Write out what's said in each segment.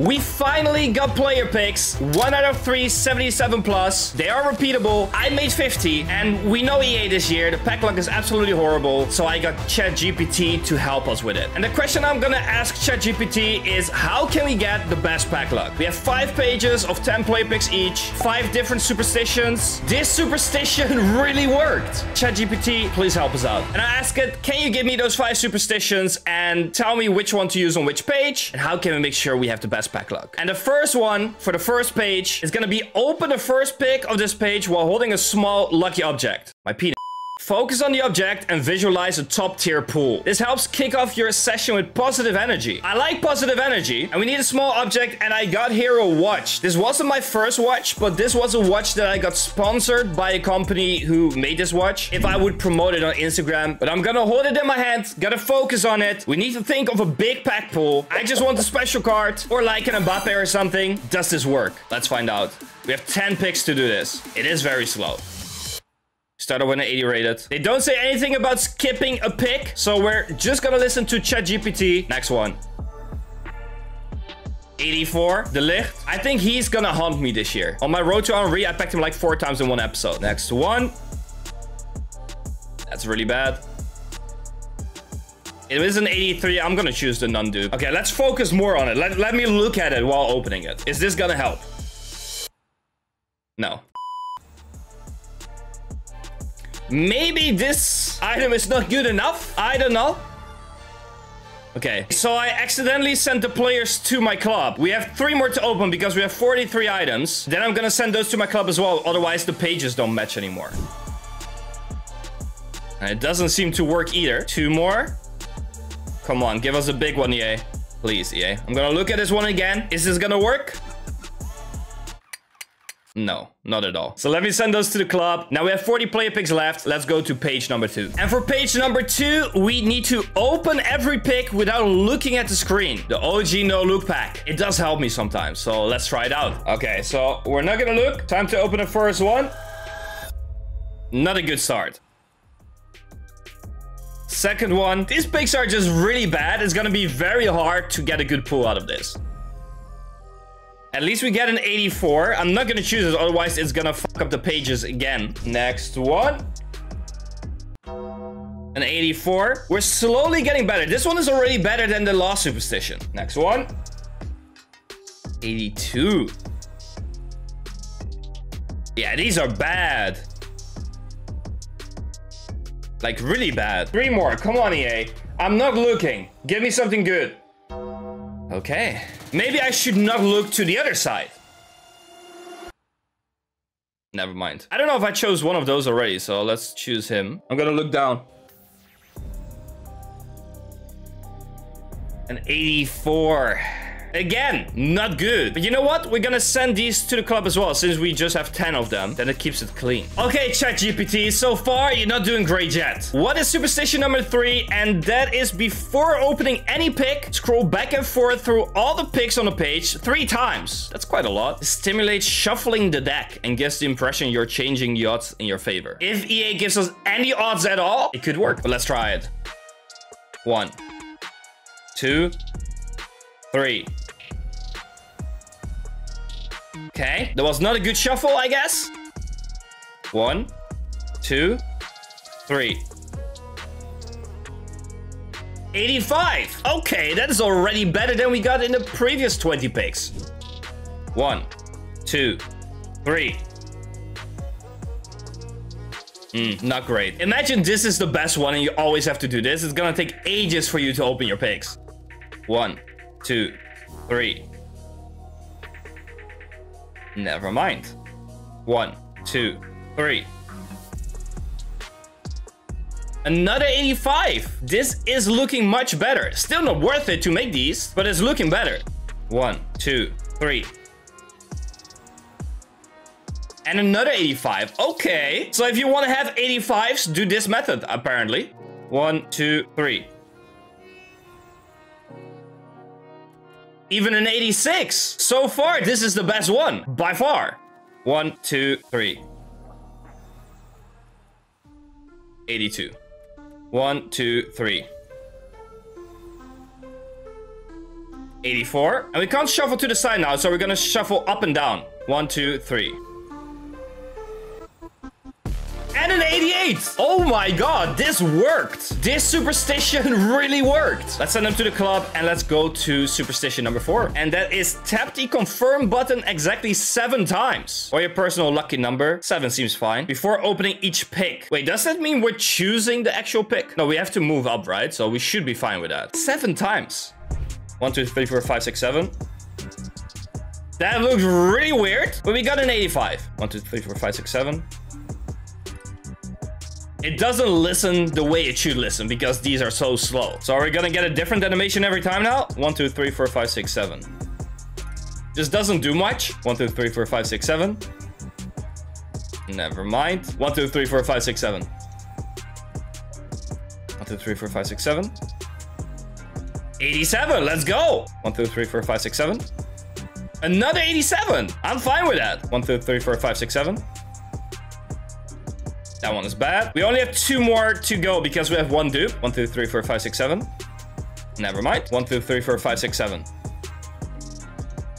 We finally got player picks. 1 out of 3, 77 plus. They are repeatable. I made 50, and we know EA this year. The pack luck is absolutely horrible, so I got ChatGPT to help us with it. And the question I'm gonna ask ChatGPT is, how can we get the best pack luck? We have 5 pages of 10 player picks each, 5 different superstitions. This superstition really worked. ChatGPT, please help us out. And I ask it, can you give me those 5 superstitions and tell me which one to use on which page? And how can we make sure we have the best pack luck. And the first one for the first page is gonna be open the first pick of this page while holding a small lucky object. My penis. Focus on the object and visualize a top tier pool. This helps kick off your session with positive energy. I like positive energy and we need a small object and I got here a watch. This wasn't my first watch, but this was a watch that I got sponsored by a company who made this watch. If I would promote it on Instagram, but I'm gonna hold it in my hand, gotta focus on it. We need to think of a big pack pool. I just want a special card or like an Mbappe or something. Does this work? Let's find out. We have 10 picks to do this. It is very slow. Started with an 80 rated. They don't say anything about skipping a pick, so we're just gonna listen to ChatGPT. Next one. 84, De Ligt. I think he's gonna haunt me this year. On my road to Henry, I packed him like four times in one episode. Next one. That's really bad. It is an 83. I'm gonna choose the Nundu. Okay, let's focus more on it. Let, let me look at it while opening it. Is this gonna help? No. Maybe this item is not good enough. I don't know. Okay, so I accidentally sent the players to my club. We have three more to open because we have 43 items. Then I'm gonna send those to my club as well. Otherwise, the pages don't match anymore. And it doesn't seem to work either. Two more. Come on, give us a big one, EA. Please, EA. I'm gonna look at this one again. Is this gonna work? No, not at all. So let me send those to the club. Now we have 40 player picks left. Let's go to page number two. And for page number two, we need to open every pick without looking at the screen. The OG no look pack. It does help me sometimes. So let's try it out. Okay, so we're not gonna look. Time to open the first one. Not a good start. Second one. These picks are just really bad. It's gonna be very hard to get a good pull out of this. At least we get an 84. I'm not gonna choose it, otherwise it's gonna fuck up the pages again. Next one. An 84. We're slowly getting better. This one is already better than the last superstition. Next one. 82. Yeah, these are bad. Like, really bad. Three more. Come on, EA. I'm not looking. Give me something good. Okay. Maybe I should not look to the other side. Never mind. I don't know if I chose one of those already, so let's choose him. I'm gonna look down. An 84. Again, not good. But you know what? We're gonna send these to the club as well, since we just have 10 of them. Then it keeps it clean. Okay, ChatGPT, so far, you're not doing great yet. What is superstition number three? And that is before opening any pick, scroll back and forth through all the picks on the page three times. That's quite a lot. It stimulates shuffling the deck and gives the impression you're changing the odds in your favor. If EA gives us any odds at all, it could work. But let's try it. One, two, three. Okay, that was not a good shuffle, I guess. One, two, three. 85. Okay, that is already better than we got in the previous 20 picks. One, two, three. Mm, not great. Imagine this is the best one and you always have to do this. It's gonna take ages for you to open your picks. One, two, three. Never mind. One, two, three. Another 85. This is looking much better. Still not worth it to make these, but it's looking better. One, two, three. And another 85. Okay. So if you want to have 85s, do this method, apparently. One, two, three. Even an 86. So far, this is the best one. By far. One, two, three. 82. One, two, three. 84. And we can't shuffle to the side now, so we're gonna shuffle up and down. One, two, three. 88! Oh my god, this worked! This superstition really worked! Let's send them to the club and let's go to superstition number four. And that is tap the confirm button exactly seven times. Or your personal lucky number. Seven seems fine. Before opening each pick. Wait, does that mean we're choosing the actual pick? No, we have to move up, right? So we should be fine with that. Seven times. One, two, three, four, five, six, seven. That looks really weird, but we got an 85. One, two, three, four, five, six, seven. It doesn't listen the way it should listen because these are so slow. So are we gonna get a different animation every time now? One, two, three, four, five, six, seven. Just doesn't do much. One, two, three, four, five, six, seven. Never mind. One, two, three, four, five, six, seven. One, two, three, four, five, six, seven. 87, let's go. One, two, three, four, five, six, seven. Another 87. I'm fine with that. One, two, three, four, five, six, seven. That one is bad. We only have two more to go because we have one dupe. One, two, three, four, five, six, seven. Never mind. One, two, three, four, five, six, seven.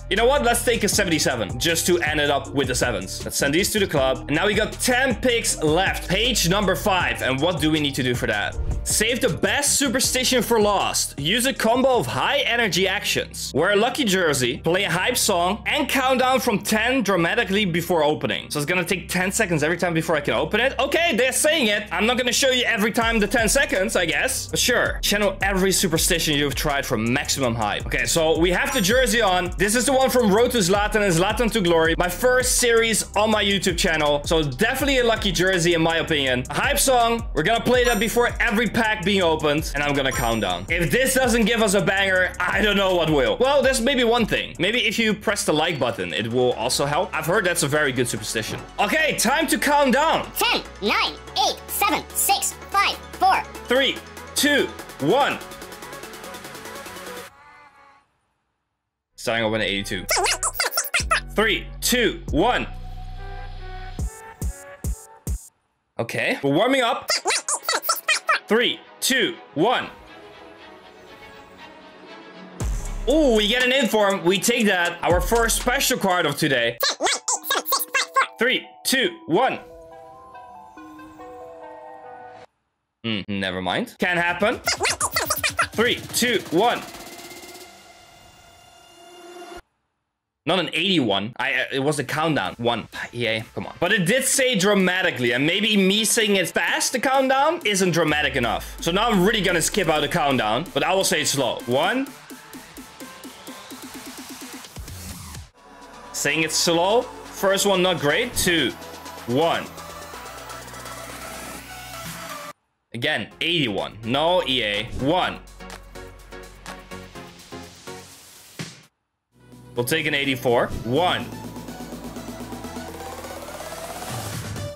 You know what? Let's take a 77 just to end it up with the sevens. Let's send these to the club. And now we got 10 picks left. Page number five. And what do we need to do for that? Save the best superstition for last. Use a combo of high energy actions. Wear a lucky jersey, play a hype song, and count down from 10 dramatically before opening. So it's gonna take 10 seconds every time before I can open it. Okay, they're saying it. I'm not gonna show you every time the 10 seconds, I guess. But sure, channel every superstition you've tried for maximum hype. Okay, so we have the jersey on. This is the one from Road to Zlatan and Zlatan to Glory. My first series on my YouTube channel. So definitely a lucky jersey in my opinion. A hype song. We're gonna play that before every pack being opened. And I'm gonna count down. If this doesn't give us a banger, I don't know what will. Well, there's maybe one thing. Maybe if you press the like button, it will also help. I've heard that's a very good superstition. Okay, time to count down. 10, 9, 8, 7, 6, 5, 4. Three, two, one. Starting off at 82. Three, two, one. Okay, we're warming up. Three, two, one. Ooh, we get an inform. We take that. Our first special card of today. Three, two, one. Hmm, never mind. Can happen. Three, two, one. Not an 81. I uh, it was a countdown. One. Yeah, come on. But it did say dramatically, and maybe me saying it fast, the countdown, isn't dramatic enough. So now I'm really gonna skip out the countdown, but I will say it slow. One. Saying it slow. First one not great. Two. One. Again, 81. No EA. One. We'll take an 84. One.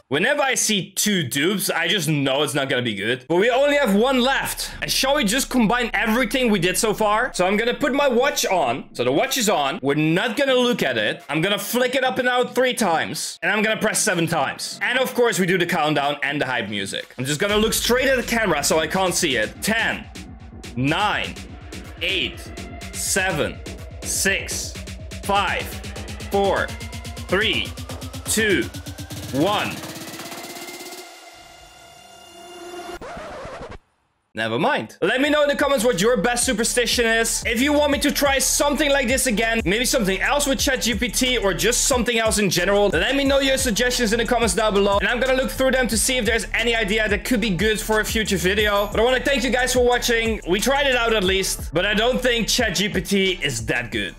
Whenever I see two dupes, I just know it's not gonna be good. But we only have one left. And shall we just combine everything we did so far? So I'm gonna put my watch on. So the watch is on. We're not gonna look at it. I'm gonna flick it up and out three times. And I'm gonna press seven times. And of course, we do the countdown and the hype music. I'm just gonna look straight at the camera so I can't see it. 10, 9, 8, 7, 6, 5, 4, 3, 2, 1. Never mind. Let me know in the comments what your best superstition is. If you want me to try something like this again, maybe something else with ChatGPT or just something else in general, let me know your suggestions in the comments down below. And I'm gonna look through them to see if there's any idea that could be good for a future video. But I want to thank you guys for watching. We tried it out at least, but I don't think ChatGPT is that good.